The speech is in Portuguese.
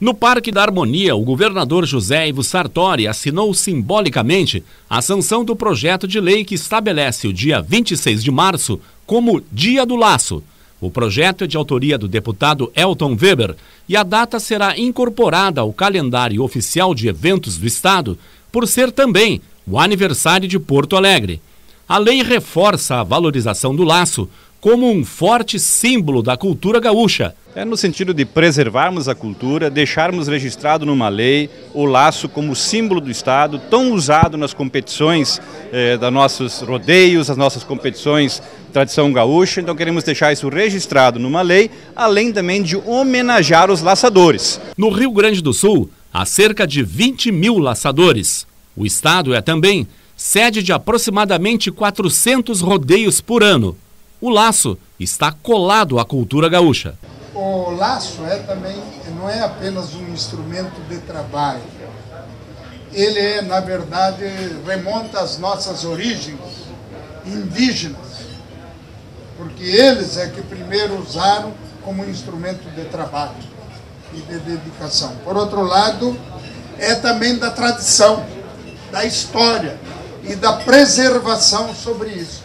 No Parque da Harmonia, o governador José Ivo Sartori assinou simbolicamente a sanção do projeto de lei que estabelece o dia 26 de março como Dia do Laço. O projeto é de autoria do deputado Elton Weber e a data será incorporada ao calendário oficial de eventos do Estado, por ser também o aniversário de Porto Alegre. A lei reforça a valorização do laço como um forte símbolo da cultura gaúcha. É no sentido de preservarmos a cultura, deixarmos registrado numa lei o laço como símbolo do Estado, tão usado nas competições eh, da nossos rodeios, as nossas competições tradição gaúcha. Então queremos deixar isso registrado numa lei, além também de homenagear os laçadores. No Rio Grande do Sul, há cerca de 20 mil laçadores. O estado é também sede de aproximadamente 400 rodeios por ano o laço está colado à cultura gaúcha. O laço é também, não é apenas um instrumento de trabalho. Ele é, na verdade, remonta às nossas origens indígenas, porque eles é que primeiro usaram como instrumento de trabalho e de dedicação. Por outro lado, é também da tradição, da história e da preservação sobre isso.